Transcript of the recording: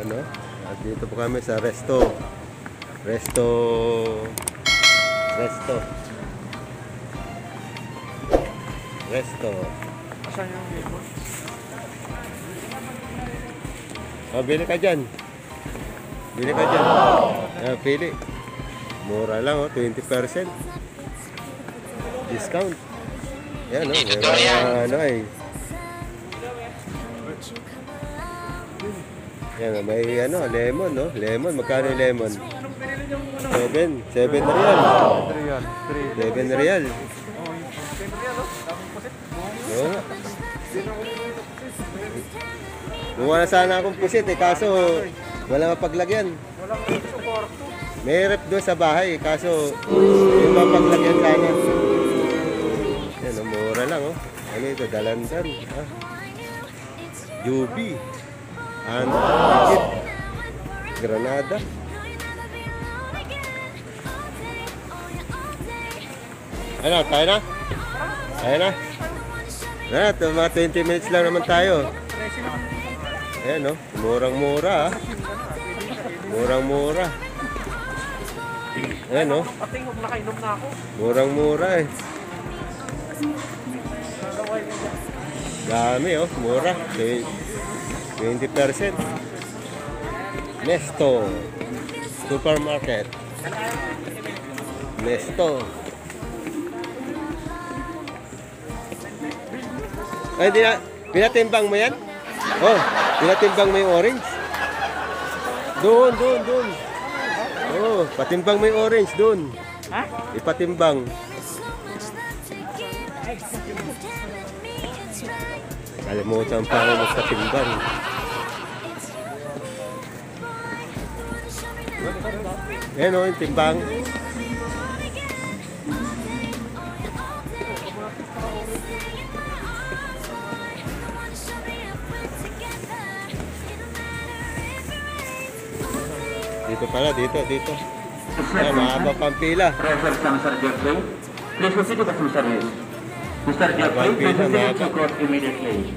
Ano? At dito po kami sa resto. Resto. Resto. Resto. Asan yung lemon? Oh, bili ka dyan. Bili ka dyan. Ah, pili. Mura lang, oh, 20%. Discount. Yan, oh. Mga, ano eh. Yan, may ano, lemon, no? Lemon, magkano yung lemon? Anong pinili niyong ano? 7. 7 na real. Real. 7 na real. Yung 10 real. Daming pusit. Oo nga. Kumuha na sana akong pusit eh, kaso wala mapaglagyan. Walang sa kwarto. May rep doon sa bahay, kaso yung mapaglagyan sana. Yan, oh, mura lang oh. Ano ito, dalandan. Ah. Juby. Ano, Pikit. Granada. Ano, tayo na? Tayo na? Na, ito, mga 20 minutes lang naman tayo. Ayan, no? Murang-mura, ah. Murang-mura. Ayan, no? Na ako. Murang-mura, eh. Dami, oh. Mura. Twe- 20%. Nesto. Supermarket. Nesto. Ay, di na, pinatimbang mo yan? Oh, pinatimbang mo yung orange? Doon, doon, doon. Oh, patimbang mo yung orange doon. Ha? Ipatimbang. Kalimutan pa ako magpatimbang. Yan o, yung timbang. Dito pala, dito, dito. Ayan, mahaba pang pila. Please proceed with the service. Mr. Jeffrey, Abang please pila, proceed mahaba. to court immediately.